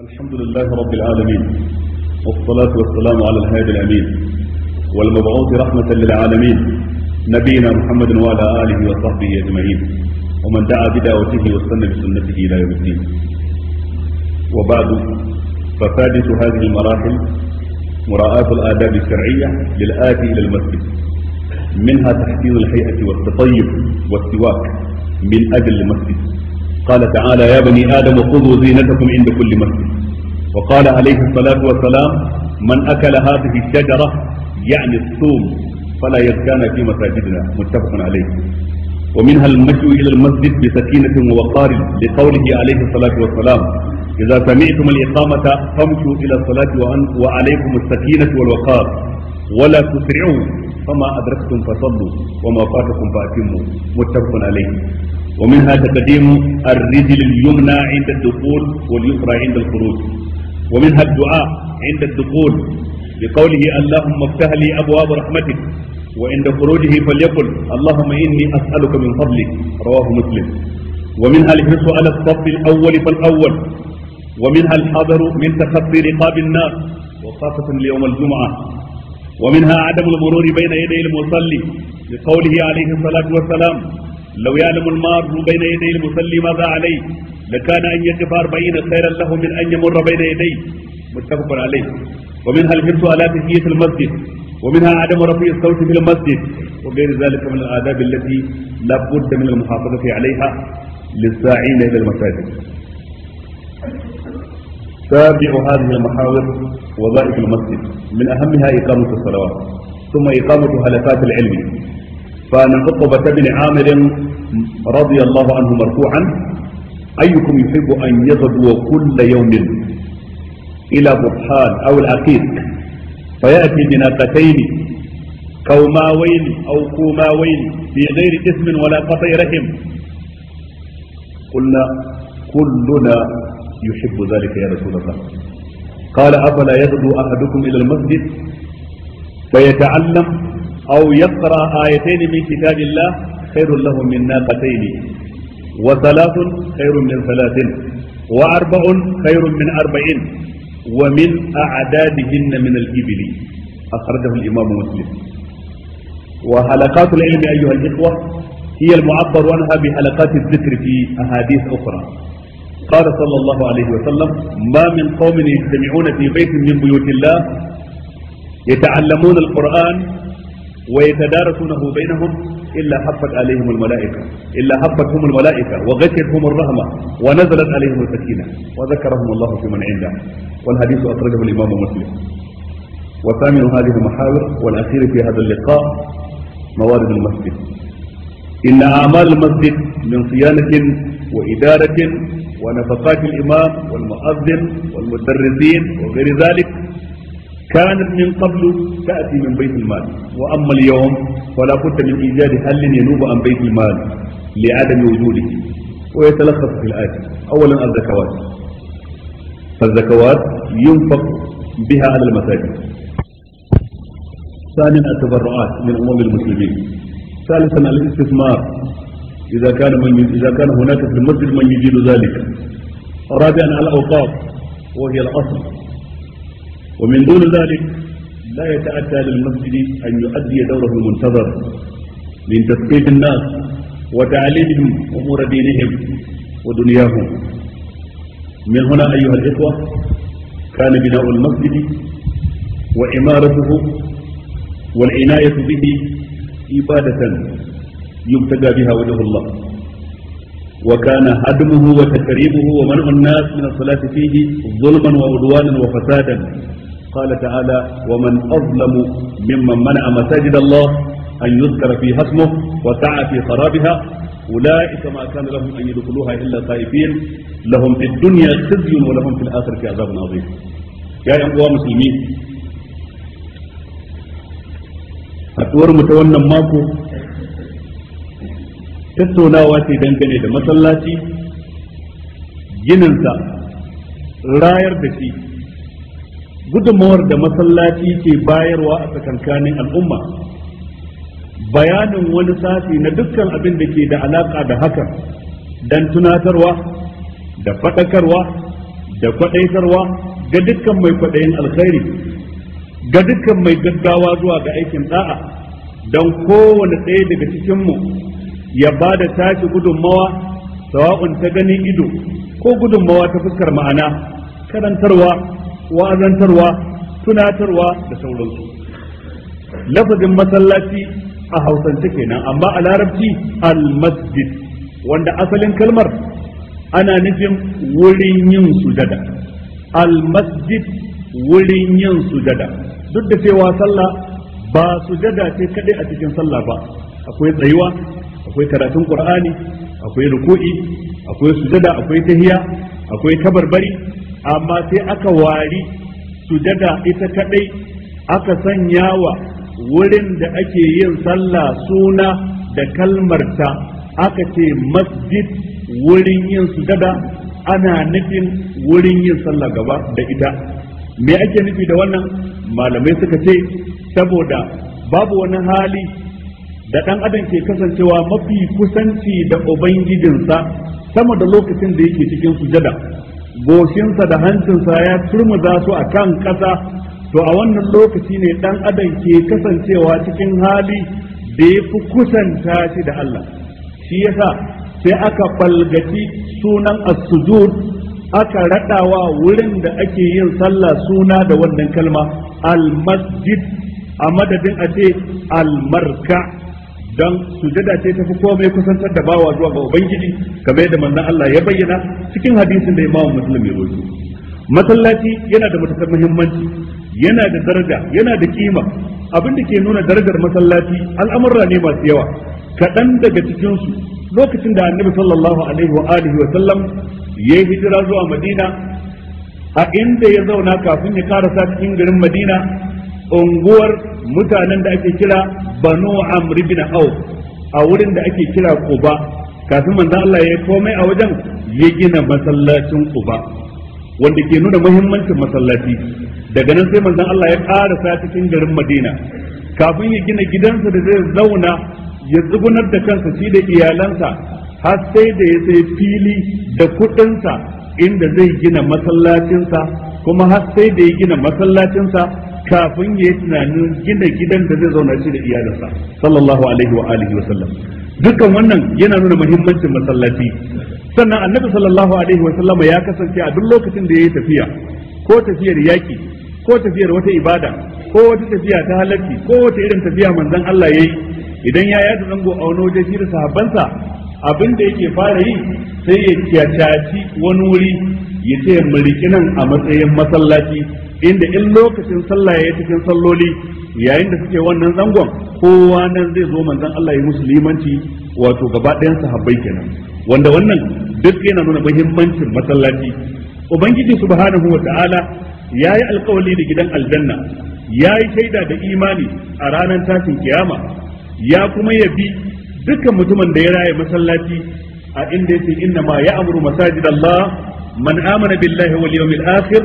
الحمد لله رب العالمين والصلاة والسلام على الهادي الأمين والمبعوث رحمة للعالمين نبينا محمد وعلى آله وصحبه أجمعين ومن دعا بدعوته واستنى بسنته إلى يوم الدين. وبعد فسادس هذه المراحل مراعاة الآداب الشرعية للآتي إلى المسجد منها تحسين الهيئة والتطيب والسواك من أجل المسجد. قال تعالى يا بني آدم خذوا زينتكم عند كل مسجد. وقال عليه الصلاة والسلام من أكل هذه الشجرة يعني الثوم فلا يزكان في مساجدنا. متفق عليه. ومنها المشي إلى المسجد بسكينة ووقار لقوله عليه الصلاة والسلام إذا سمعتم الإقامة فامشوا إلى الصلاة وعليكم السكينة والوقار. ولا تسرعوا فما أدركتم فصلوا وما فاتكم فأتموا. متفق عليه. ومنها تقديم الرجل اليمنى عند الدخول واليسرى عند الخروج. ومنها الدعاء عند الدخول بقوله اللهم افتح لي أبواب رحمتك وعند خروجه فليقل اللهم إني أسألك من فضلك. رواه مسلم. ومنها الحرص على الصف الأول فالأول. ومنها الحذر من تخطي رقاب الناس وخاصة ليوم الجمعة. ومنها عدم المرور بين يدي المصلي بقوله عليه الصلاة والسلام لو يعلم المار بين يدي المصلي ماذا عليه لكان أن يقف أربعين خيرا له من أن يمر بين يديه. متفق عليه. ومنها الحرص على تحية المسجد ومنها عدم رفع الصوت في المسجد وغير ذلك من الآداب التي لا بد من المحافظة عليها للساعين إلى المساجد. تابع هذه المحاور وظائف المسجد من أهمها إقامة الصلوات ثم إقامة هلكات العلم. فعن عقبة بن عامر رضي الله عنه مرفوعا. أيكم يحب أن يغدو كل يوم إلى برحان أو العقيق؟ فيأتي بناقتين كوماوين أو كوماوين بغير اسم ولا قطع رحم قلنا كلنا يحب ذلك يا رسول الله. قال أفلا يغدو أحدكم إلى المسجد؟ فيتعلم أو يقرأ آيتين من كتاب الله خير له من ناقتين وثلاث خير من ثلاث وأربع خير من أربع ومن أعدادهن من الإبل. أخرجه الإمام مسلم. وحلقات العلم أيها الإخوة هي المعبر عنها بحلقات الذكر في أحاديث أخرى. قال صلى الله عليه وسلم ما من قوم يجتمعون في بيت من بيوت الله يتعلمون القرآن ويتدارسونه بينهم إلا حفت عليهم الملائكة إلا حفتهم الملائكة وغشيتهم الرحمة ونزلت عليهم السكينة وذكرهم الله في من عنده. والحديث أخرجه الإمام مسلم. وثامن هذه المحاور والأخير في هذا اللقاء موارد المسجد. إن أعمال المسجد من صيانة وإدارة ونفقات الإمام والمؤذن والمدرسين وغير ذلك كانت من قبل تأتي من بيت المال. وأما اليوم فلا بد من إيجاد حل ينوب عن بيت المال لعدم وجوده. ويتلخص في الآتي أولا الزكوات. فالزكوات ينفق بها على المساجد. ثانيا التبرعات من أمم المسلمين. ثالثا الاستثمار. إذا كان من إذا كان هناك في المسجد من يجيد ذلك. رابعا الأوقاف. وهي الأصل. ومن دون ذلك لا يتأتى للمسجد أن يؤدي دوره المنتظر من تثقيف الناس وتعليمهم أمور دينهم ودنياهم. من هنا أيها الإخوة كان بناء المسجد وعمارته والعناية به عبادة يبتغى بها وجه الله. وكان هدمه وتكريمه ومنع الناس من الصلاة فيه ظلما وعدوانا وفسادا. قال تعالى ومن أظلم ممن منع مساجد الله أن يذكر فيها اسمه وسعى في خرابها أولئك ما كان لهم أن يدخلوها إلا خائفين لهم في الدنيا خزي ولهم في الآخرة عذاب عظيم يا أيها مسلمين haɗuwar mu ta wannan mako tattaunawa ce dangane da masallaci gininsa rayar da shi gudunmawar da masallaci ke bayarwa a tsakankanin al'umma. Bayanin wani sashi na dukkan abin da ke da alaka da hakan don tunatarwa da faɗakarwa da kwadaitarwa ga dukkan mai kwadayin alkhairi ga dukkan mai gaggawa zuwa ga aikin da'a don kowane ɗaya daga cikinmu ya ba da tashi gudunmawa sawa'un ta ganin ido ko gudunmawa ta fuskar ma'ana karantarwa wa'azantarwa tunatarwa da sauransu. Lafazin masallaci a hausance kenan amma a larabci al-masjid wanda asalin kalmar ana nufin wurin yin sujada. Al-masjid wurin yin sujada. Duk da cewa sallah ba sujada ce kadai a cikin sallah ba akwai tsayuwa akwai karatun qur'ani akwai ruku'i akwai sujada akwai tahiya akwai kabarbari amma sai aka wari sujada ita kadai aka sanya wa wurin da ake yin sallah suna da kalmarta aka ce masjid wurin yin sujada ana nufin wurin yin sallah gaba da ita. Me ake nufi da wannan? Malamai suka ce saboda babu wani hali da ɗan adam ke kasancewa mafi kusanci da ubangijinsa sama da lokacin da yake cikin sujada. Goshinsa da hancinsa ya turmuza su a kan ƙasa. To a wannan lokaci ne ɗan adam ke kasancewa cikin hali da ya fi kusanta shi da Allah. Shi yasa sai aka falgaci sunan as-sujud aka raɗawa wurin da ake yin sallah suna da wannan kalma al-masjid. A madadin a ce al-marka. Don sujada ce tafi komai kusantar da bawa zuwa ga ubangiji kamar yadda manzon Allah ya bayyana cikin hadisin da Imam Muslim ya rawaito. Masallaci yana da matuƙar muhimmanci yana da daraja yana da kima. Abin da ke nuna darajar masallaci al'amurra ne masu yawa. Kaɗan daga cikin su lokacin da annabi sallallahu alaihi wa alihi wa sallam ya yi hijira zuwa madina a inda ya zauna kafin ya karasa cikin garin madina unguwar mutanen da ake kira banu amr bin auf a wurin da ake kira quba. Kafin manzon Allah ya komai a wajen ya gina masallacin quba wanda ke nuna muhimmancin masallaci. Daga nan sai manzon Allah ya karasa cikin garin madina. Kafin ya gina gidansa da zai zauna ya tsugunar da kansa shi da iyalansa har sai da ya sai fili da kuɗinsa inda zai gina masallacinsa kuma har sai da ya gina masallacinsa kafin ya yi tunanin gina gidan da zai zauna shi da iyalinsa sallallahu alaihi wa alihi wa sallam. Dukkan wannan yana nuna muhimmancin masallaci. Sannan annabi sallallahu alaihi wa sallam ya kasance a duk lokacin da ya yi tafiya ko tafiyar yaki ko tafiyar wata ibada ko wata tafiya ta halarci ko wata irin tafiya manzon Allah yayi idan ya yada zango a wani waje shi da sahabbansa abin da yake fara yi sai ya kyataci wani wuri ya ce mulki nan a matsayin masallaci. Inda in lokacin sallah ya cikin salloli yayin da suke wannan zangon kowa nan zai zo manzon Allah ya musu limanci wato gaba ɗayan sahabbai kenan. Wanda wannan duk yana nuna muhimmancin masallaci. Ubangiji subhanahu wa ta'ala ya yi alkawali da gidan aljanna ya yi shaida da imani a ranar tashin kiyama ya kuma yabi dukkan mutumin da ya raye masallaci a inda yake inna ma ya amuru masajid Allah man amana billahi wal yawmil akhir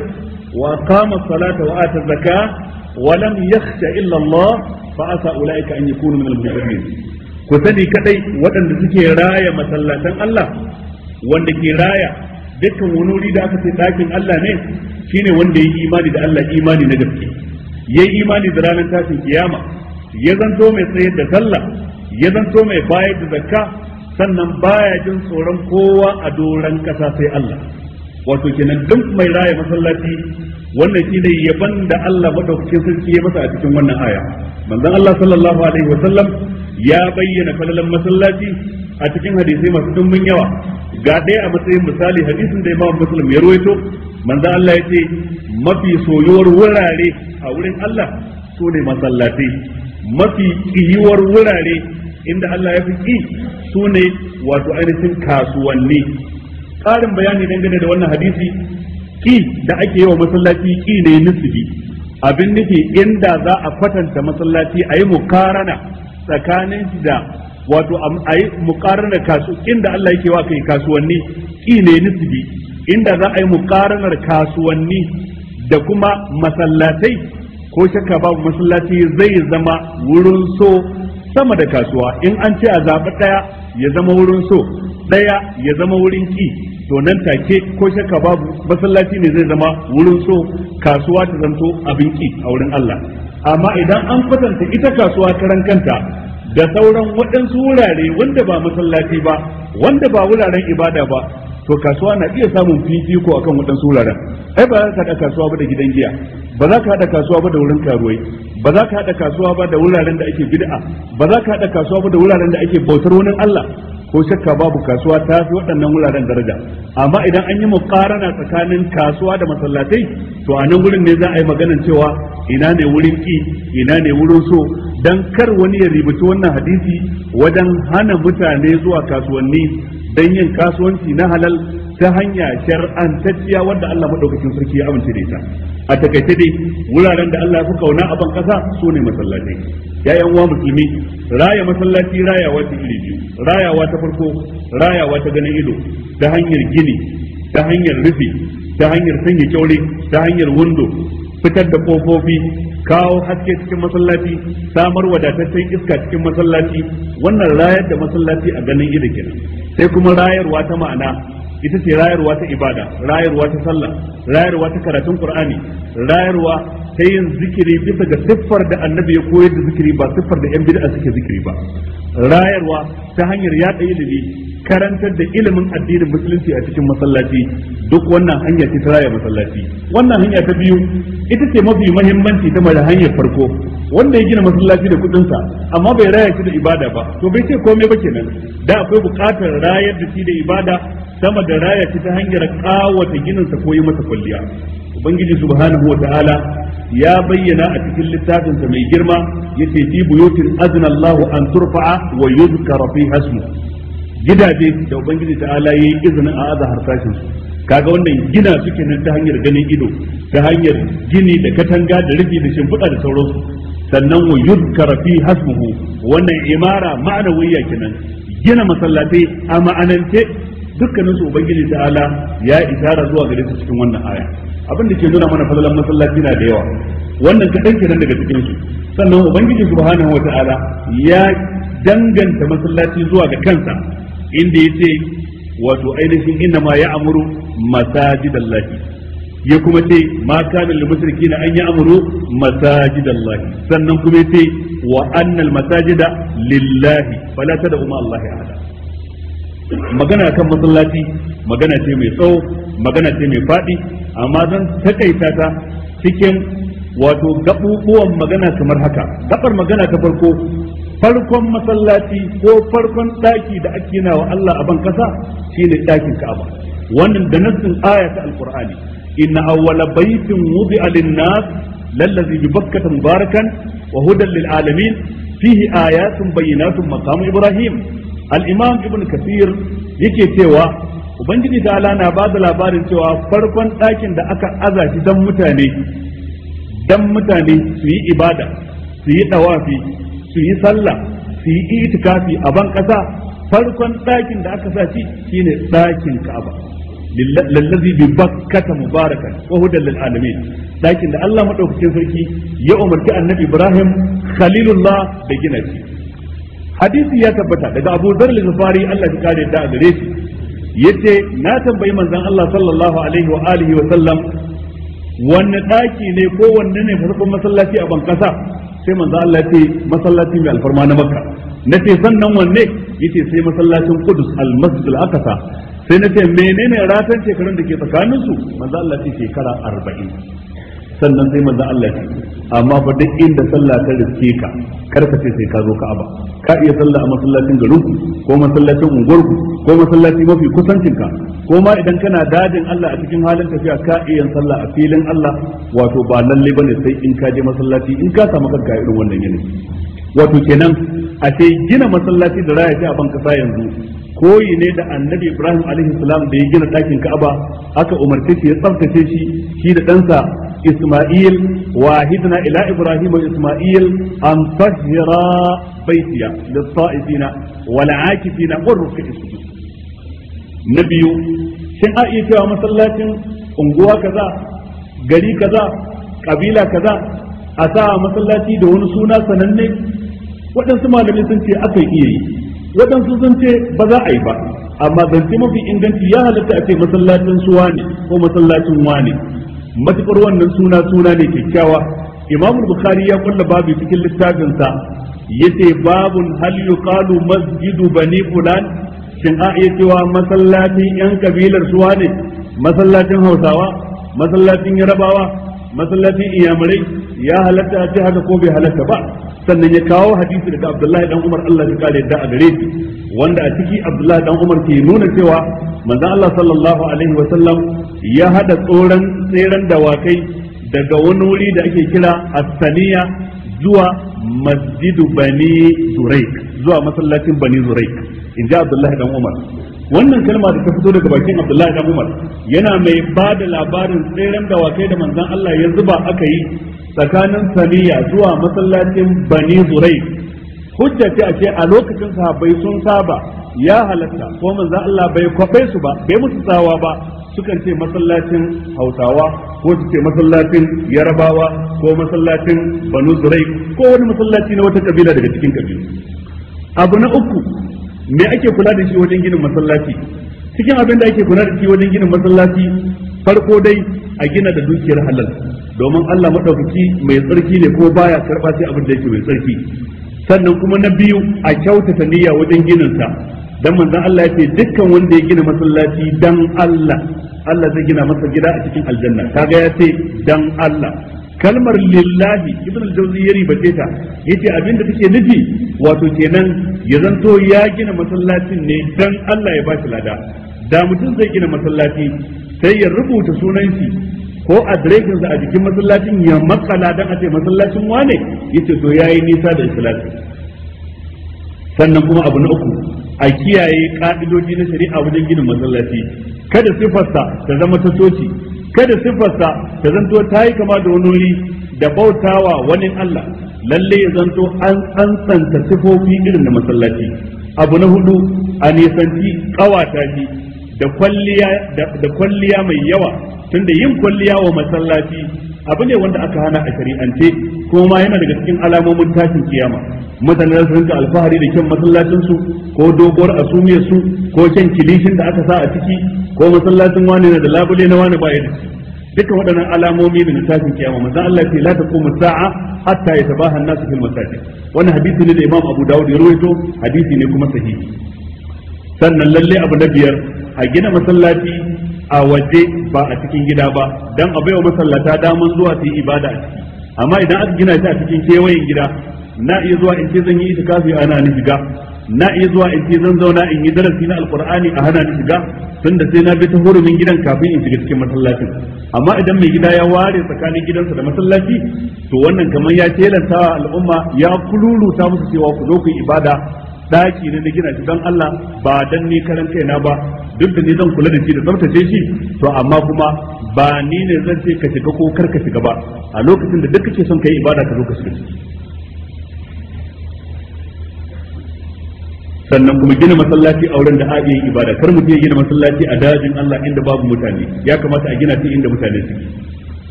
az-zakah wa lam yakhsha illa Allah fa asa ulaika an yakunu min al-muhtadin ku sani kadai waɗanda suke raya masallatan Allah wanda ke raya dukkan wani wuri da aka ce ɗakin Allah ne shine wanda ya yi imani da Allah imani na gaske. Ya yi imani da ranar tashin kiyama ya zanto mai tsayar da sallah ya zanto mai bayar da zakka sannan baya jin tsoron kowa a doron kasa sai Allah. Wato kenan duk mai raya masallaci wannan shine yaban da Allah madaukakin sarki ya masa a cikin wannan aya. Manzon Allah sallallahu alaihi wasallam ya bayyana falalan masallaci a cikin hadisai masu dumbin yawa. Ga ɗaya a matsayin misali hadisin da Imam Muslim ya ruwaito manzon Allah ya ce mafi soyuwar wurare a wurin Allah su ne masallatai mafi ƙiyuwar wurare inda Allah ya fi ƙi su ne wato ainihin kasuwanni. Ƙarin bayani dangane da wannan hadisi ƙi da ake yawa masallaci ƙi ne nisbi. Abin nufi inda za a kwatanta masallaci a yi mukarana tsakanin shi da wato a yi mukarana kasu inda Allah yake wa kai kasuwanni ƙi ne nisbi. Inda za a yi mukaranar kasuwanni da kuma masallatai ko shakka babu masallaci zai zama wurin so sama da kasuwa. In an ce a zaɓi ɗaya ya zama wurin so. Ɗaya ya zama wurin ƙi to nan take ko shakka babu masallaci ne zai zama wurin so kasuwa ta zanto abin ki a wurin Allah. Amma idan an kwatanta ita kasuwa karan kanta da sauran waɗansu wurare wanda ba masallaci ba wanda ba wuraren ibada ba to kasuwa na iya samun fifiko akan waɗansu wuraren. Ai ba za ka haɗa kasuwa ba da gidan giya ba za ka haɗa kasuwa ba da wurin karuwai ba za ka haɗa kasuwa ba da wuraren da ake bid'a ba za ka haɗa kasuwa ba da wuraren da ake bautar wani Allah. Ko shakka babu kasuwa ta fi waɗannan wuraren daraja. Amma idan an yi muƙarana tsakanin kasuwa da masallatai to a nan wurin ne za a yi maganan cewa ina ne wurin ki ina ne wurin so. Dan kar wani ya ribaci wannan hadisi wajen hana mutane zuwa kasuwanni dan yin kasuwanci na halal ta hanya shar'antacciya wanda Allah madaukakin sarki ya amince da ita. A taƙaice dai wuraren da Allah ya fi ƙauna a ban kasa su ne masallatai. Yayan uwa musulmi raya masallaci rayawa ta iri biyu. Rayawa ta farko rayawa ta ganin ido ta hanyar gini ta hanyar rufe ta hanyar sanya kyaure ta hanyar windo fitar da kofofi kawo haske cikin masallaci samar wadataccen iska cikin masallaci. Wannan rayar da masallaci a ganin ido kenan. Sai kuma rayarwa ta ma'ana ita ce rayarwa ta ibada rayarwa ta sallah rayarwa ta karatun qur'ani rayarwa ta yin zikiri bisa ga siffar da annabi ya koyar da zikiri ba siffar da yan bid'a suke zikiri ba. Rayarwa ta hanyar yada ilimi karantar da ilimin addinin musulunci a cikin masallaci duk wannan hanya ce ta raya masallaci. Wannan hanya ta biyu ita ce mafi muhimmanci ta mara hanyar farko wanda ya gina masallaci da kudinsa amma bai raya shi da ibada ba. To bai ce komai ba kenan. Da akwai buƙatar rayar da shi da ibada sama da raya shi ta hanyar ƙawata gininsa ko yi masa kwalliya. Ubangiji subhanahu wataala ya bayyana a cikin littafinsa mai girma ya ce fi buyutin azna Allahu an turfa'a wa yuzkara fi hasmu gidaje da ubangiji ta'ala yayi izinin a aza harsashin su kaga wannan gina suke nan ta hanyar ganin ido ta hanyar gini da katanga da rufi da shimfiɗa da sauransu. Sannan wa yuzkara fi hasmuhu wannan imara ma'anawiyya kenan. Gina masallatai a ma'anance dukkanin su ubangiji ta'ala ya isara zuwa gare su cikin wannan aya. Abin da ke nuna mana falalan masallaci na da yawa. Wannan kaɗan kenan daga cikin su sannan ubangiji subhanahu wa ta'ala ya danganta masallaci zuwa ga kansa inda ya ce wato ainihin inna ma ya'muru masajidallahi. Ya kuma ce ma kana lil mushrikina an ya'muru masajidallahi. Sannan kuma ya ce wa annal masajida lillahi. Fala tad'u ma allahi ahada. Magana kan masallaci magana ce mai tsawo magana ce mai faɗi amma zan takaita ta cikin wato gaɓuɓuwan magana kamar haka. Gaɓar magana ta farko farkon masallaci ko farkon ɗaki da ake yana wa Allah a ban kasa shine ɗakin Ka'aba. Wannan da nassin aya ta alqur'ani. Inna awwala baitin wudi'a lin-nas lallazi bi bakkata mubarakan wa hudan lil alamin fihi ayatun bayyinatun maqam ibrahim. Al-imam ibn kathir yake cewa ubangiji ta na ba da labarin cewa farkon ɗakin da aka aza shi don mutane don mutane su yi ibada su yi ɗawafi su yi sallah su yi itikafi a ban ƙasa farkon ɗakin da aka sa shi shine ɗakin ka'aba. Lallazi bi bakkata mubarakan wa hudan lil alamin. Ɗakin da Allah madaukakin sarki ya umarci annabi Ibrahim khalilullah da gina shi. Hadisi ya tabbata daga Abu Dharr al-Ghifari Allah ya kare da gare shi. Yace na tambayi manzon Allah sallallahu alaihi wa alihi wa sallam wanne daki ne ko wanne ne farkon masallaci a ban kasa sai manzon Allah ce masallaci mai alfarma na Makka. Nace sannan wanne? Yace sai masallacin Qudus al-Masjid al-Aqsa sai nace menene ratan shekarun da ke tsakanin su manzon Allah ce shekara 40 sannan sai manzon Allah ce amma fa duk inda sallah ta riske ka kar ka ce sai ka zo Ka'aba. Ka iya sallah a masallacin garinku ko masallacin unguwarku ko masallaci mafi kusancinka ko ma idan kana dajin Allah a cikin halin tafiya ka iya sallah a filin Allah. Wato ba lalle ba ne sai in ka je masallaci in ka samu kanka irin wannan yanayi. Wato kenan a ce gina masallaci da raya a ban kasa yanzu koyi ne da annabi Ibrahim alaihi salam da ya gina ɗakin Ka'aba aka umarce shi ya tsaftace shi shi da ɗansa إسماعيل واهدنا إلى إبراهيم وإسماعيل أن طهر بيتي للطائفين والعاكفين والركع السجود نبي shin a iya cewa masallacin unguwa kaza gari kaza kabila kaza a sa masallaci da wani suna sananne waɗansu malamai sun ce aka iya yi waɗansu sun ce ba za a yi ba amma zance mafi inganci ya halatta a ce masallacin suwa ne ko masallacin wane matuƙar wannan suna suna ne kyakkyawa. Imam bukhari ya kulla babu cikin littafinsa. Yace babun hal yuqalu masjidu bani fulan? Shin a iya cewa masallacin yan kabilar suwa ne masallacin hausawa? Masallacin yarabawa? Masallacin iyamurai ya halatta a ce haka ko bai halatta ba? Sannan ya kawo hadisi daga abdullahi dan umar Allah ya kare da a gare shi. Wanda a ciki abdullahi dan umar ke nuna cewa manzon Allah sallallahu alaihi wa sallam ya hada tsoron tseren dawakai daga wani wuri da ake kira as-saniya zuwa masjidu bani zuraik zuwa masallacin bani zuraik in ji abdullahi dan umar. Wannan kalma da ta fito daga bakin abdullahi dan umar yana mai ba da labarin tseren dawakai da manzon Allah ya zuba aka yi tsakanin saniya zuwa masallacin bani zuraik. Hujja ce a ce a lokacin sahabbai sun saba ya halatta ko manzon Allah bai kwabe su ba bai musu tsawa ba sukan ce masallacin hausawa ko su ce masallacin yarabawa ko masallacin banu zurai ko wani masallaci na wata kabila daga cikin kabilu. Abu na uku me ake kula da shi wajen ginin masallaci? Cikin abin da ake kula da shi wajen ginin masallaci farko dai a gina da dukiyar halal domin Allah madaukaki mai tsarki ne ko baya karɓa sai abin da yake mai tsarki. Sannan kuma na biyu a kyautata niyya wajen ginin sa. Dan manzon Allah ya ce dukkan wanda ya gina masallaci dan Allah Allah zai gina masa gida a cikin aljanna. Kaga ya ce dan Allah. Kalmar lillahi ibn al-jawzi ya ribace ta. Yace abin da take nufi wato kenan ya zanto ya gina masallacin ne dan Allah ya bashi lada. Da mutum zai gina masallaci sai ya rubuta sunan shi ko adireshinsa a jikin masallacin ya makala dan a ce masallacin wane? Yace to yayi nisa da islami. Sannan kuma abu na uku a kiyaye ka'idoji na shari'a wajen ginin masallaci. Kada sifarsa ta zama ta soci kada sifarsa ta zanto ta yi kama da wani wuri da bautawa wani Allah. Lalle ya zanto an tsantsanta sifofi irin na masallaci. Abu na huɗu a nisanci ƙawata shi da da kwalliya mai yawa. Tunda yin kwalliya wa masallaci abu ne wanda aka hana a shari'ance kuma yana daga cikin alamomin tashin kiyama. Mutane za su rinka alfahari da kyan masallacin su ko doguwar asumiyar su ko kyan kilishin da aka sa a ciki ko masallacin wani na da labule na wani ba da duka waɗannan alamomi na tashin kiyama. Manzon Allah ya ce la taqumu sa'a hatta yatabaha an-nasu fil masajid. Wannan hadisi ne da Imam Abu Dawud ya rawaito hadisi ne kuma sahihi. Sannan lalle abu na biyar a gina masallaci a waje ba a cikin gida ba dan a baiwa masallata daman zuwa su yi ibada a ciki. Amma idan aka gina shi a cikin kewayen gida na iya zuwa in ce zan yi itikafi ana ni shiga. Na iya zuwa in ce zan zauna in yi darasi na alqur'ani a hana ni shiga tunda sai na bi ta hurumin gidan kafin in shiga cikin masallacin. Amma idan mai gida ya ware tsakanin gidansa da masallaci to wannan kamar ya telanta al'umma ya kururuta musu cewa ku zo ku ibada daki ne na gina shi don Allah ba dan ni karan kaina ba. Duk da ni zan kula da shi da tsaftace shi to amma kuma ba ni ne zan ce ka shiga ko kar ka shiga ba. A lokacin da duk kake son kai ibada ka zo ka shiga sannan kuma gina masallaci a wurin da a iya ibada. Kar ya gina masallaci a dajin Allah inda babu mutane. Ya kamata a gina shi inda mutane suke.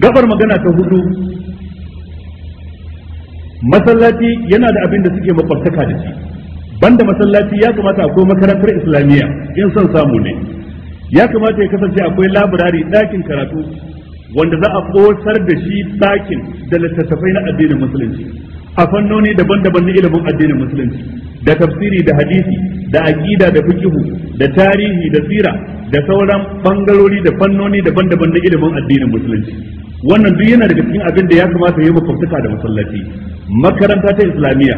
Gabar magana ta huɗu masallaci yana da abin da suke makwabtaka da shi. Banda masallaci ya kamata akwai makarantar islamiyya in son samu ne. Ya kamata ya kasance akwai labirari ɗakin karatu wanda za a ƙosar da shi ɗakin da littattafai na addinin musulunci. A fannoni daban-daban na ilimin addinin musulunci da tafsiri da hadisi da aqida da fiqhu da tarihi da sira da sauran bangarori da fannoni daban-daban na ilimin addinin musulunci. Wannan duk yana daga cikin abin da ya kamata yi makwabtaka da masallaci. Makaranta ta islamiyya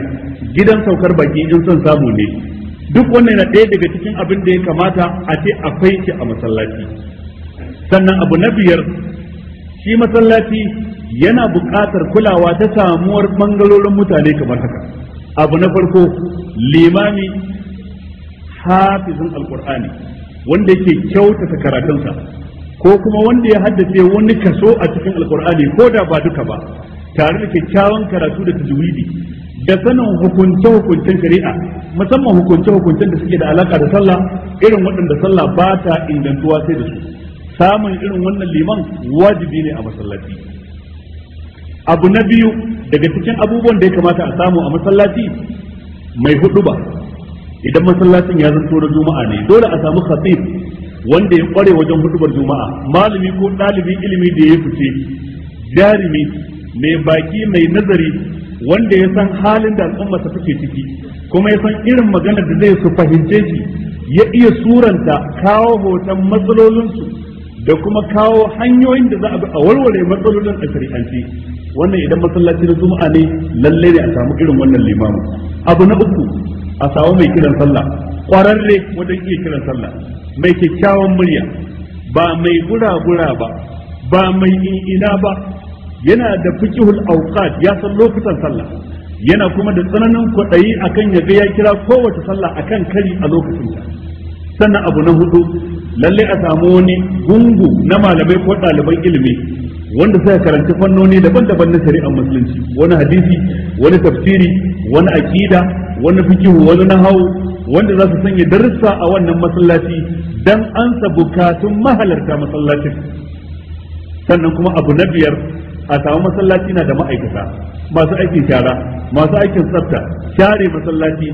gidan saukar baki in son samu ne. Duk wannan yana ɗaya daga cikin abin da ya kamata a ce akwai shi a masallaci. Sannan abu na biyar shi masallaci yana buƙatar kulawa ta samuwar ɓangarorin mutane kamar haka. Abu na farko limami hafizin alkur'ani wanda yake kyautata karatunsa. Ko kuma wanda ya haddace wani kaso a cikin alkur'ani ko da ba duka ba tare da kyakkyawan karatu da tajwidi da sanin hukunce-hukuncen shari'a musamman hukunce-hukuncen da suke da alaka da sallah irin waɗanda sallah ba ta ingantuwa sai da su. Samun irin wannan liman wajibi ne a masallaci. Abu na biyu daga cikin abubuwan da ya kamata a samu a masallaci mai huɗu ba idan masallacin ya zanto na juma'a ne dole a samu khatib wanda ya kware wajen hudubar juma'a malami ko ɗalibin ilimi da ya fice jarumi mai baki mai nazari wanda ya san halin da al'umma ta take ciki kuma ya san irin maganar da zai su fahimce shi ya iya suranta kawo hoton matsalolinsu da kuma kawo hanyoyin da za a bi a warware matsalolin a shari'ance. Wannan idan masallaci na juma'a ne lalle ne a samu irin wannan limamu abu na uku a samu mai kiran sallah. Kwararre wajen iya kiran sallah. Mai kyakkyawan murya. Ba mai gura-gura ba. Ba mai ina ba. Yana da fiqhul awqat ya san lokutan sallah. Yana kuma da tsananin kwaɗayi akan ya ga ya kira kowace sallah akan kari a lokacin sannan abu na huɗu lalle a samu wani gungu na malamai ko ɗaliban ilimi wanda suka karanci fannoni daban-daban na shari'ar musulunci. Wani hadisi wani tafsiri wani aqida wani fikihu wani nahawu wanda za su sanya darussa a wannan masallaci dan ansa bukatun mahalarta masallacin. Sannan kuma abu na biyar a samu masallaci na da ma'aikata masu aikin shara masu aikin tsafta share masallaci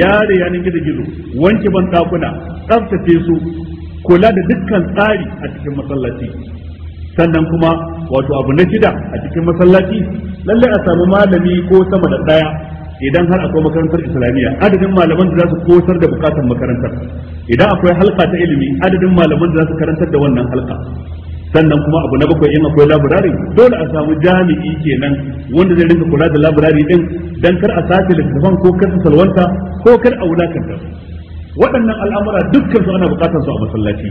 yare yanin gizo gizo wanke ban dakuna tsaftace su kula da dukkan tsari a cikin masallaci. Sannan kuma wato abu na shida a cikin masallaci lalle a samu malami ko sama da ɗaya idan har akwai makarantar islamiyya. Adadin malaman da za su kosar da buƙatar makarantar. Idan akwai halka ta ilimi adadin malaman da za su karantar da wannan halka. Sannan kuma abu na bakwai in akwai labirari dole a samu jami'i kenan wanda zai rinka kula da labirari din dan kar a sace littattafan ko kar su salwanta ko kar a wulaƙanta waɗannan al'amura dukkan su ana buƙatar su a masallaci.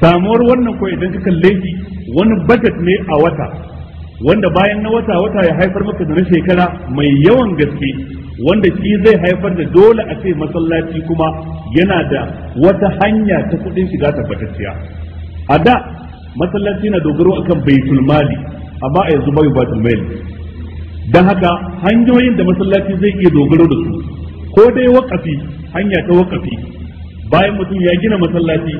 Samuwar wannan ko idan ka kalle shi wani budget ne a wata wanda bayan na wata wata ya haifar maka da na shekara mai yawan gaske wanda shi zai haifar da dole a ce masallaci kuma yana da wata hanya ta kuɗin shiga tabbatacciya. A da masallaci na dogaro akan baitul mali amma a yanzu bai baitul mali. Dan haka hanyoyin da masallaci zai iya dogaro da su ko dai wakafi hanya ta wakafi bayan mutum ya gina masallaci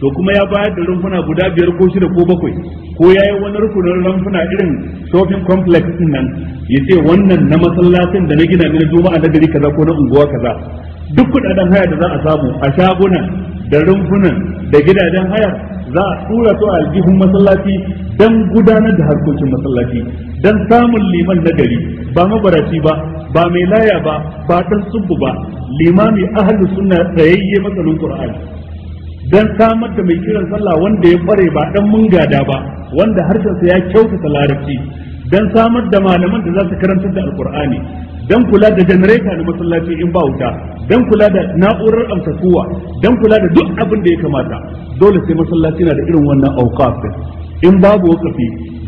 to kuma ya bayar da rumfuna guda biyar ko shida ko bakwai ko ya yi wani rukunin rumfuna irin shopping complex ɗin nan ya ce wannan na masallacin da na gina na juma'a na gari kaza ko na unguwa kaza duk kuɗaɗen haya da za a samu a shagunan da rumfunan da gidajen haya za a tura su a aljihun masallaci don gudanar da harkokin masallaci don samun liman na gari. Ba mabaraci ba ba mai laya ba ba dan subbu ba limami ahlus sunna tsayayye masanin qur'ani. Dan samar da mai kiran sallah wanda ya kware ba dan mun gada ba wanda harshensa ya kyautata larabci. Dan samar da malaman da za su karantar da alqur'ani. Dan kula da janareta na masallaci in ba wuta dan kula da na'urar amsakuwa dan kula da duk abin da ya kamata dole sai masallaci na da irin wannan auqaf in babu wakafi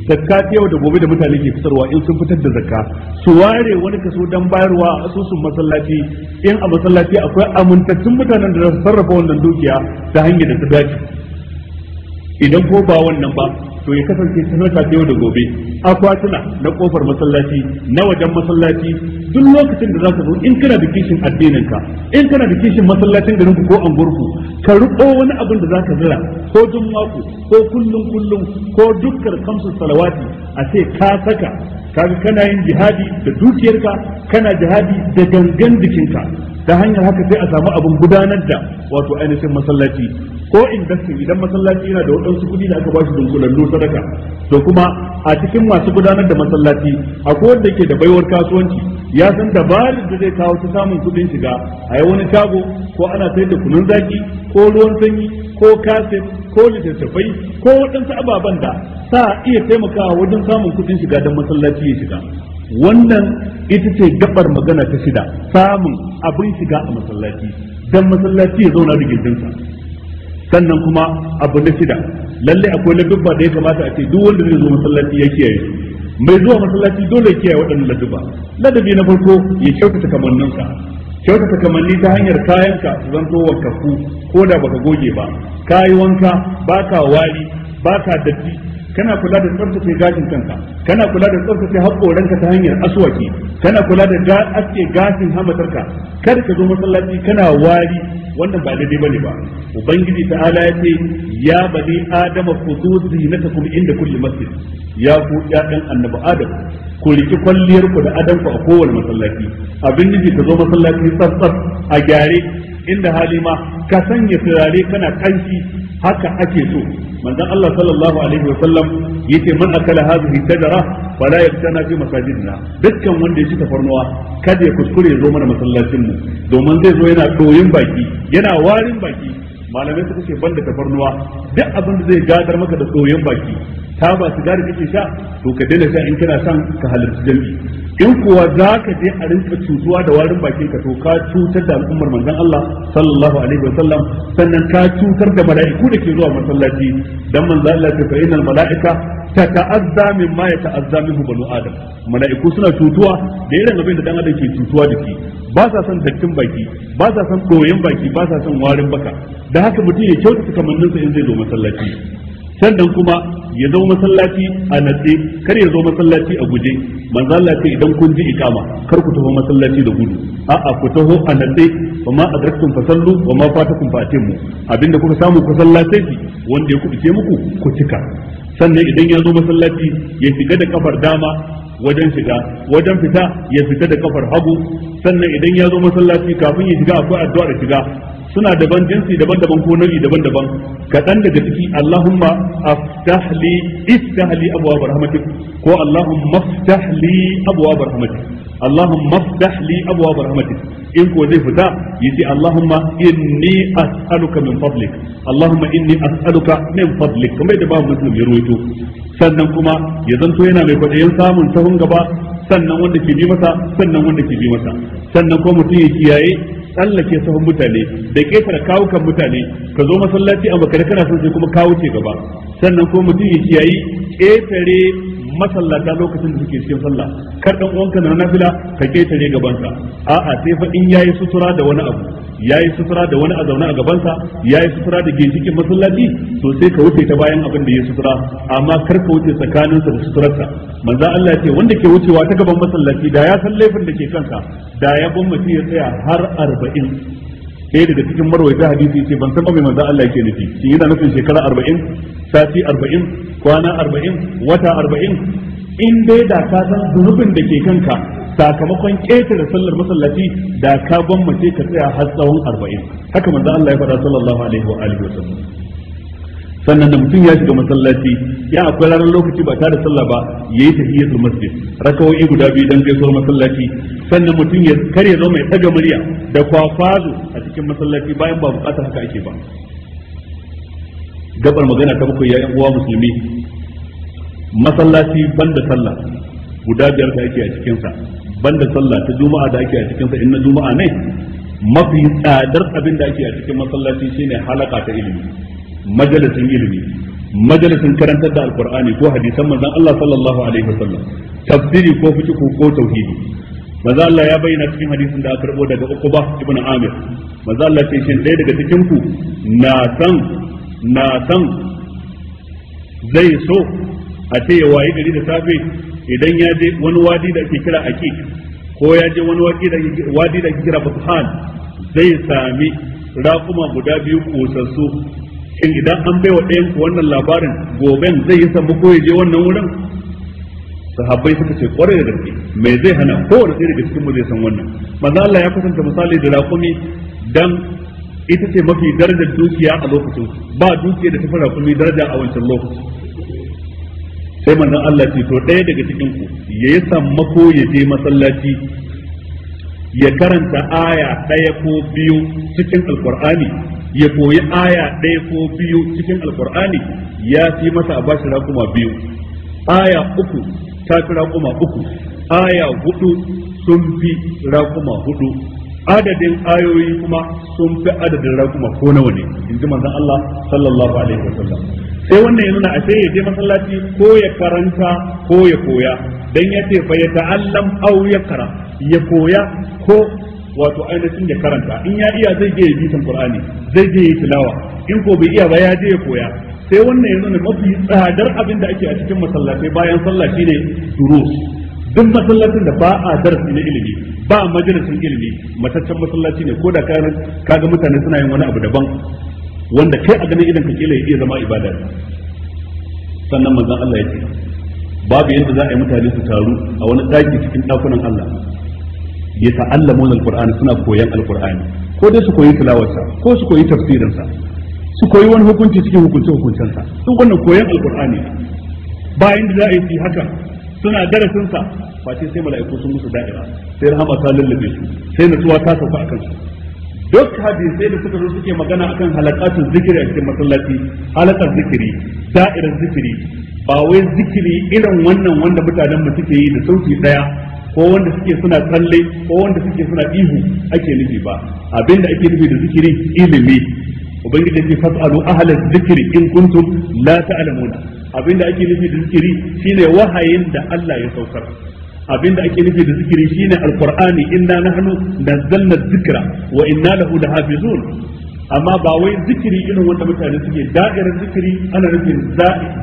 zakka ta yau da gobe da mutane ke fitarwa in sun fitar da zakka su ware wani kaso dan bayarwa a asusun masallaci. In a masallaci akwai amintattun mutanen da za su sarrafa wannan dukiya ta hanyar da ta dace. Idan ko ba wannan ba to ya kasance sanata ta yau da gobe. Akwatuna na ƙofar masallaci na wajen masallaci duk lokacin da za ka zo in kana da kishin addinin ka in kana da kishin masallacin garin ku ko anguwarku ka riko wani abin da zaka zira ko duk mako ko kullum kullum ko dukkan kamsu salawati a ce ka saka. Kaga kana yin jihadi da dukiyarka kana jihadi da gangan jikinka. Ta hanyar haka sai a samu abin gudanar da wato ainihin masallaci. Ko industry idan masallaci yana da waɗansu kuɗi da aka ba shi dunkulallu sadaka to kuma a cikin masu gudanar da masallaci akwai wanda ke da baiwar kasuwanci ya san dabarar da zai kawo ta samun kuɗin shiga a yi wani shago ko ana sayar da kunun zaki ko ruwan sanyi ko kaset ko littattafai ko waɗansu ababen da sa iya taimakawa wajen samun kuɗin shiga don masallaci ya shiga. Wannan ita ce gabar magana ta shida samun abin shiga a masallaci don masallaci ya zauna da gindinsa. Sannan kuma abu na shida lalle akwai ladubba da ya kamata a ce duk wanda zai zo masallaci ya kiyaye mai zuwa masallaci dole ya kiyaye waɗannan ladubba. Ladabi na farko ya kyautata kamanninsa. Kyautata kamanni ta hanyar kayanka su zanto wankaku ko da baka goge ba. Kayi wanka baka wari baka datti kana kula da tsaftace gashin kanka. Kana kula da tsaftace haƙoranka ta hanyar aswaki kana kula da aske gashin hamatarka. Kada ka zo masallaci kana wari wannan ba daidai ba ne ba. Ubangiji ta'ala ya ce ya bani adama khudhu zinatakum inda kulli masjid. Ya ku ƴaƴan annabi adam ku riki kwalliyar ku da adam ku a kowane masallaci. Abin nufi ka zo masallaci tsaf a gyare inda hali ma ka sanya turare kana kanshi haka ake so. Manzon Allah sallallahu alaihi wasallam ya ce man akala hadhihi tajara fala yaktana fi masajidina. Dukkan wanda ya ci tafarnuwa kada ya kuskure ya zo mana masallacin mu. Domin zai zo yana doyin baki yana warin baki. Malamai suka ce banda tafarnuwa duk abin da zai gadar maka da doyin baki ta ba sigari kake sha to ka daina sha in kana son ka halarci jami'i. In kuwa za ka je a rinka cutuwa da warin bakin ka to ka cutar da al'ummar manzon Allah sallallahu alaihi wa sallam. Sannan ka cutar da mala'iku da ke zuwa masallaci. Dan manzon Allah ya fa innal mala'ika tata'azza mimma yata'azza minhu banu adam. Mala'iku suna cutuwa da irin abin da dan adam ke cutuwa da shi. Ba sa son dattin baki ba sa son koyon baki ba sa son warin baka. Da haka mutum ya kyautata kamanninsa in zai zo masallaci. Sannan kuma ya zo masallaci a natse kar ya zo masallaci a guje. Manzo Allah ce idan kun ji ikama kar ku taho masallaci da gudu. A'a ku taho a natse wa ma adraktum fasallu wa ma fatakum fatimmu abin da kuka samu ku sallace shi wanda ya kubuce muku ku cika. Sannan idan ya zo masallaci ya shiga da kafar dama wajen shiga wajen fita ya fita da kafar hagu. Sannan idan ya zo masallaci kafin ya shiga akwai addu'a da shiga. Suna daban jinsi daban-daban ko nau'i daban-daban. Kaɗan daga ciki Allahumma aftah li iftah li abwaab rahmatik. Ko Allahumma aftah li abwaab rahmatik. Allahumma aftah li abwaab rahmatik. In ko zai fita ya ce Allahumma inni as'aluka min fadlik. Allahumma inni as'aluka min fadlik kamar da ba muslim ya sannan kuma ya zanto yana mai kwaɗayin samun sahun gaba sannan wanda ke bi masa sannan wanda ke bi masa. Sannan ko mutum ya kiyaye tsallake sahun mutane da ƙetare kawukan mutane. Ka zo masallaci a makare kana son sai kuma kawo ce gaba. Sannan ko mutum ya kiyayi ƙetare masallata lokacin da suke cikin sallah. Kar dan uwanka na nafila ka ƙetare gabansa. A'a sai fa in yayi sutura da wani abu yayi sutura da wani a zaune a gabansa yayi sutura da ginshikin masallaci to sai ka wuce ta bayan abin da ya sutura. Amma kar ka wuce tsakaninsa da suturarsa. Manzo Allah ya ce wanda ke wucewa ta gaban masallaci da ya san laifin da ke kansa da ya gwamnati ya tsaya har arba'in. Ɗaya daga cikin marwaita hadisi ce ban san ba mai manzo Allah yake nufi. Shi yana nufin shekara arba'in sati arba'in kwana arba'in wata arba'in? In dai da ka san zunubin da ke kanka sakamakon ƙetare sallar masallaci da ka gwammace ka tsaya har tsawon arba'in. Haka manzo Allah ya faɗa sallallahu alaihi wa alihi wa sallam. Sannan da mutum ya shiga masallaci ya akwai ranar lokaci ba tare da sallah ba yayi tahiyatul masjid. Rakawoyi guda biyu dan gaisuwar masallaci. Sannan mutum ya kare zo mai daga murya da kwafazo a cikin masallaci bayan ba buƙatar haka ake ba. Gabar magana ta bakwai ya uwa musulmi masallaci banda sallah guda biyar da ake a cikin sa banda sallah ta juma'a da ake a cikin sa in na juma'a ne mafi tsadar abin da ake a cikin masallaci shine halaka ta ilimi. Majalisin ilimi majalisin karantar da alqur'ani ko hadisan manzon Allah sallallahu alaihi wasallam tafsiri ko fiqh ko tauhidi. Manzo Allah ya bayyana cikin hadisin da aka karbo daga Uqba ibn Amir. Manzo Allah ce shin ɗaya daga cikin ku na san na san zai so a ce ya wayi gari da safe idan ya je wani wadi da ake kira Aqiq ko ya je wani wadi da ake kira Buthan zai sami raƙuma guda biyu kosassu shin idan an baiwa ɗayan ku wannan labarin goben zai yi samu ko je wannan wurin? Sahabbai suka ce ƙwarai da gaske me zai hana? Kowane ɗaya daga cikin mu zai san wannan. Manzo Allah ya kusanta misali da raƙumi dan ita ce mafi darajar dukiya a lokacin. Ba dukiya da tafi raƙumi daraja a wancan lokaci sai manzon Allah ce to ɗaya daga cikin ku ya yi sammako ya je masallaci ya karanta aya ɗaya ko biyu cikin alkur'ani ya koyi aya ɗaya ko biyu cikin alkur'ani ya fi masa a bashi raƙuma biyu. Aya uku ta fi raƙuma uku. Aya huɗu sun fi raƙuma huɗu adadin ayoyi kuma sun fi adadin raƙuma ko nawa ne in ji manzon Allah sallallahu alaihi wasallam. Sai wannan ya nuna ashe ya je masallaci ko ya karanta ko ya koya. Dan ya ce fa ya ta'allam aw ya kara ya koya ko wato ainihin ya karanta. In ya iya zai je ya bitan qur'ani zai je ya tilawa. In ko bai iya ba ya je ya koya. Sai wannan ya nuna mafi tsadar abin da ake a cikin masallatai bayan sallah shine durus. Duk masallacin da ba a darasi na ilimi ba majalisin ilimi mataccen masallaci ne. Ko da kaga mutane suna yin wani abu daban wanda kai a ganin idan ka kila ya iya zama ibada sannan manzon Allah ya ce babu yadda za a yi mutane su taru a wani daki cikin dakunan Allah. Ya ta'allamuna alqur'ani suna koyan alqur'ani. Ko dai su koyi tilawarsa ko su koyi tafsirinsa su koyi wani hukunci cikin hukunce hukuncensa duk wannan koyon alkur'ani bayan da za a yi haka suna darasinsa. Face sai mala'iku sun musu da'ira. Sai rahama ta lullube su. Sai nutsuwa ta sauka akan su duk hadisai da suka zo suke magana akan halakatun zikiri a cikin masallaci halakar zikiri da'irar zikiri ba wai zikiri irin wannan wanda mutanen mu suke yi da sauti ɗaya ko wanda suke suna tsalle ko wanda suke suna ihu ake nufi ba. Abinda ake nufi da zikiri ilimi. Ubangiji ce fasalu ahla zikri in kuntum la ta'lamuna. Abinda ake nufi da zikiri shine wahayin da Allah ya saukar. Abinda ake nufi da zikiri shine alqur'ani inna nahnu nazzalna dhikra wa inna lahu lahafizun. Amma ba wai zikiri irin wanda mutane suke da'irar zikiri ana nufin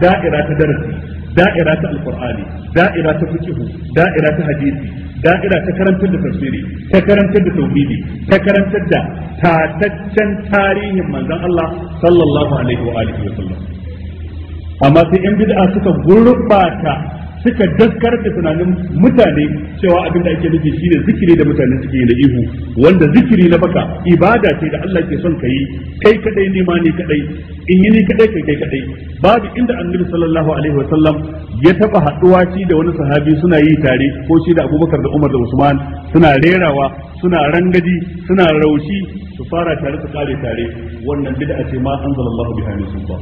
da'ira ta darasi. Da'ira ta alqur'ani da'ira ta fiqh da'ira ta hadisi da'ira ta karantar da tafsiri ta karantar da tauhidi ta karantar da tataccen tarihin manzon Allah sallallahu alaihi wa alihi wa amma sai yan bid'a suka gurbata suka daskar da tunanin mutane cewa abin da ake nufi shine zikiri da mutane suke yi da ihu wanda zikiri na baka ibada ce da Allah ke son kai kai kadai ne ma ni kadai in yi ni kadai kai kai kadai. Babu inda annabi sallallahu alaihi wa sallam ya taba haɗuwa shi da wani sahabi suna yi tare ko shi da Abubakar da Umar da Usman suna rerawa suna rangaji suna raushi su fara tare su kare tare. Wannan bid'a ce ma anzalallahu biha min sultan.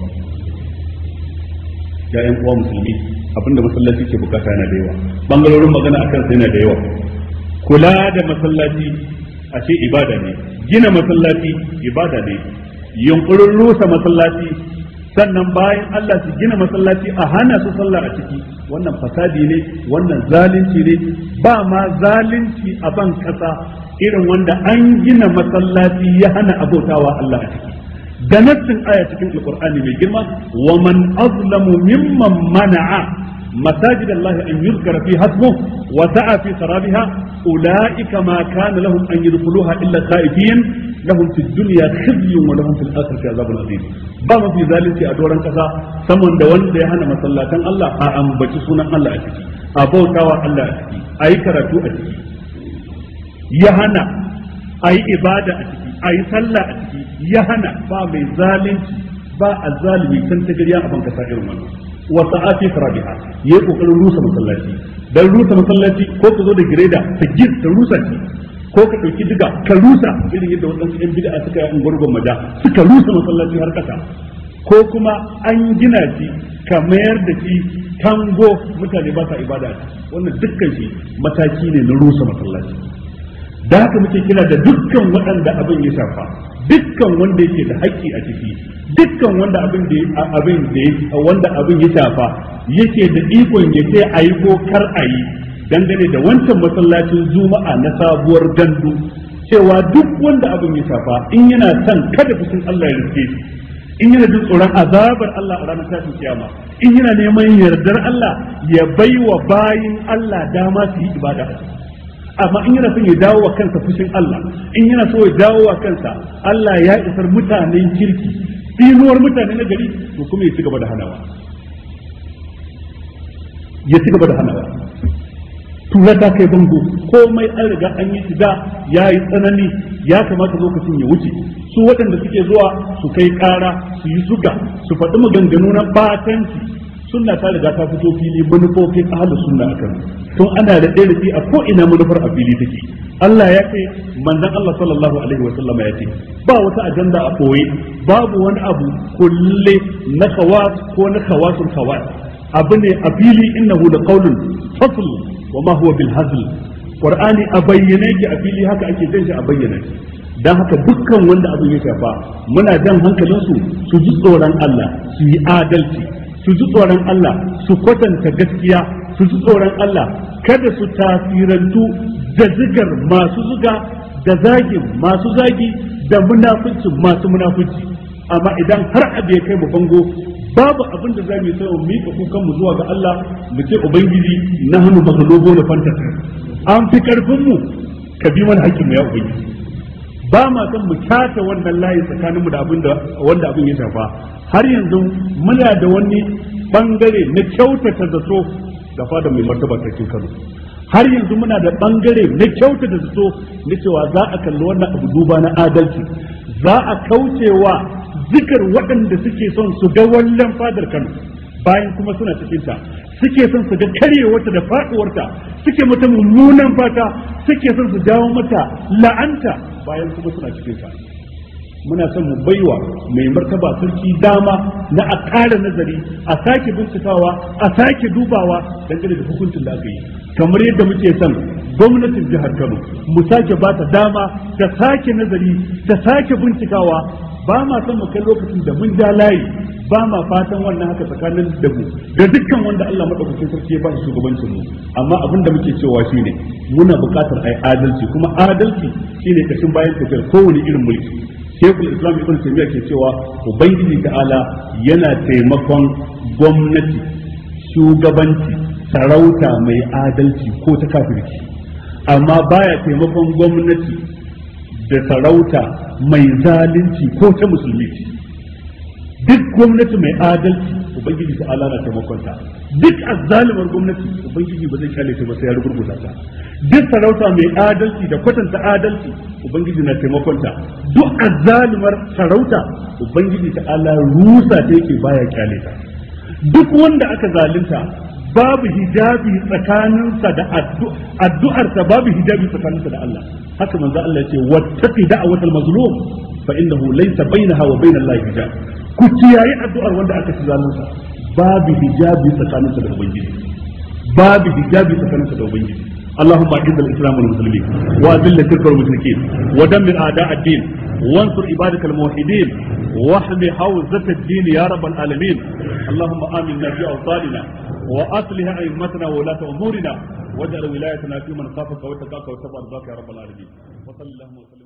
Ya yan uwa musulmi abin da masallaci ke buƙata yana da yawa. Bangarorin magana akan sai yana da yawa. Kula da masallaci a ce ibada ne. Gina masallaci ibada ne. Yunkurin rusa masallaci sannan bayan Allah su gina masallaci a hana su sallah a ciki. Wannan fasadi ne wannan zalunci ne. Ba ma zalunci a ban kasa irin wanda an gina masallaci ya hana abotawa Allah a ciki. da nassin aya cikin alqur'ani mai girma wa man azlamu mimman mana'a مساجد الله أن يذكر فيها اسمه وسعى في خرابها أولئك ما كان لهم أن يدخلوها إلا خائفين لهم في الدنيا خزي ولهم في الآخرة عذاب عظيم بما في ذلك أدورا كذا سمن دوان دي هنا مسلاة الله أم بجسونا الله أتكي أبو تاوى الله أتكي أي كراتو أتكي يهنا أي إبادة أتكي a yi sallah a ciki ya hana ba mai zalunci ba a zalimi kan ta gariya a banka sa irin wannan. Wa sa'ati farabiha ya yi ƙoƙarin rusa masallaci. Dan rusa masallaci ko ka zo da gireda ta gis ta rusa shi. Ko ka ɗauki diga ka rusa irin yadda waɗansu yan bid'a suka yi ungurgun maja suka rusa masallaci har kasa ko kuma an gina shi ka mayar da shi tango mutane ba sa ibada wannan dukkan shi mataki ne na rusa masallaci. Da haka muke kira da dukkan waɗanda abin ya shafa dukkan wanda yake da haƙƙi a ciki dukkan wanda abin da abin da wanda abin ya shafa yake da ikon ya ce ayi ko kar ayi dangane da wancan masallacin juma'a na sabuwar gandu. Cewa duk wanda abin ya shafa in yana son kada fushin Allah ya riƙe shi in yana jin tsoron azabar Allah a ranar tashin kiyama in yana neman yardar Allah ya baiwa bayin Allah dama su yi ibada amma in yana son ya dawo wa kansa fushin Allah in yana so ya dawo wa kansa Allah ya isar mutanen kirki tsinuwar mutane na gari to kuma ya ci gaba da hanawa. Ya ci gaba da hanawa. Tura ta kai bango komai an riga an yi shiga ya yi tsanani ya kamata lokacin ya wuce. Su waɗanda suke zuwa su kai ƙara su yi zuga su faɗi maganganu na batanci sunna ta riga ta fito fili manufofin ahlus sunna akan tun ana da ɗaya a ko ina manufar a fili take. Allah ya ce manzon Allah sallallahu alaihi wa sallam ya ce ba wata ajanda a koyi babu wani abu kulle na khawas ko na khawasul khawas. Abu ne a fili innahu da qaulun fasl wa ma huwa bil hazl. Qur'ani a bayyane yake a fili haka ake jan shi a bayyana shi dan haka dukkan wanda abin ya shafa muna jan hankalinsu su ji tsoron Allah su yi adalci. Su ji tsoron Allah su kwatanta gaskiya su ji tsoron Allah. Kada su tasirantu da zigar masu zuga da zagin masu zagi da munafunci masu munafunci. Amma idan har abu ya kai mu bango babu abin da za mu yi sai mu mika kukan mu zuwa ga Allah mu ce ubangiji na hannu magalobo da fanta an fi ƙarfin mu ka bi mana hakkin mu ya ubangiji. Ba ma san mu kyata wannan layi tsakaninmu da abin da wanda abin ya shafa. Har yanzu muna da wani ɓangare na kyautata zato da fada mai martaba sarkin Kano. Har yanzu muna da ɓangare na kyauta da zato na cewa za a kalli wannan abu duba na adalci. Za a kaucewa zikar waɗanda suke son su ga wallan fadar Kano. Bayan kuma suna cikin ta suke son su ga karyewarta da faɗuwarta. Suke mata mummunan fata. Suke son su jawo mata la'anta bayan kuma suna cikin ta muna son mu baiwa mai martaba sarki dama na a ƙara nazari a sake bincikawa a sake dubawa dangane da hukuncin da aka yi. Kamar yadda muke son gwamnatin jihar Kano mu sake ba ta dama ta sake nazari ta sake bincikawa. Ba ma son mu kai lokacin da mun ja layi ba ma fatan wannan haka tsakanin da mu da dukkan wanda Allah madaukakin sarki ya ba shi shugabancin mu. Amma abin da muke cewa shine muna buƙatar ai adalci kuma adalci shine kashin bayan tafiyar kowane irin mulki. Shekul islam ibn taymiya ke cewa ubangiji ta'ala yana taimakon gwamnati shugabanci sarauta mai adalci ko ta kafirci. Amma baya taimakon gwamnati da sarauta mai zalunci ko ta musulmi. Gwamnati mai adalci ubangiji ta'ala na taimakonta. Duk azzalimar gwamnati ubangiji ba zai ƙyale ta ba sai ya rugurguza ta. Duk sarauta mai adalci da kwatanta adalci ubangiji na taimakonta. Duk azzalimar sarauta ubangiji ta ala rusa ta yake baya ƙyale ta. Duk wanda aka zalunta babu hijabi tsakaninsa da addu'arsa babu hijabi tsakaninsa da Allah. Haka manzo Allah ya ce wattaqi da'watal mazlum fa innahu laysa bainaha wa bainal lahi hijab. ku kiyaye addu'ar wanda aka ci zalunta babu hijabi tsakaninsa da ubangiji babu hijabi tsakaninsa da ubangiji اللهم اعز الاسلام والمسلمين واذل الشرك والمشركين ودمر اعداء الدين وانصر عبادك الموحدين واحمي حوزة الدين يا رب العالمين اللهم امنا في اوطاننا واصلح ائمتنا وولاة امورنا واجعل ولايتنا في من خافك واتقاك واتبع رضاك يا رب العالمين وصلى اللهم وسلم